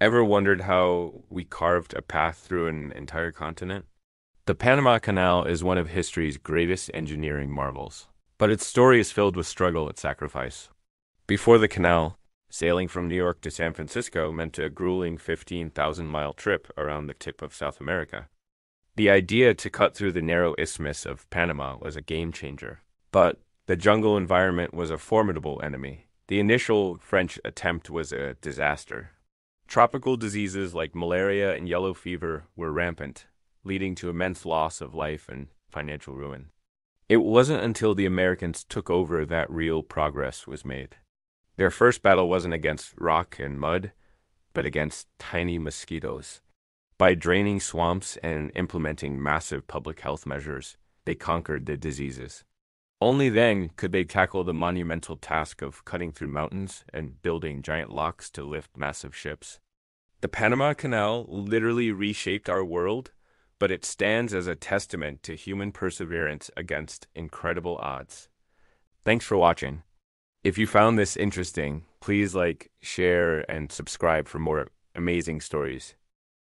Ever wondered how we carved a path through an entire continent? The Panama Canal is one of history's greatest engineering marvels, but its story is filled with struggle and sacrifice. Before the canal, sailing from New York to San Francisco meant a grueling 15,000 mile trip around the tip of South America. The idea to cut through the narrow isthmus of Panama was a game changer, but the jungle environment was a formidable enemy. The initial French attempt was a disaster. Tropical diseases like malaria and yellow fever were rampant, leading to immense loss of life and financial ruin. It wasn't until the Americans took over that real progress was made. Their first battle wasn't against rock and mud, but against tiny mosquitoes. By draining swamps and implementing massive public health measures, they conquered the diseases. Only then could they tackle the monumental task of cutting through mountains and building giant locks to lift massive ships. The Panama Canal literally reshaped our world, but it stands as a testament to human perseverance against incredible odds. Thanks for watching. If you found this interesting, please like, share, and subscribe for more amazing stories.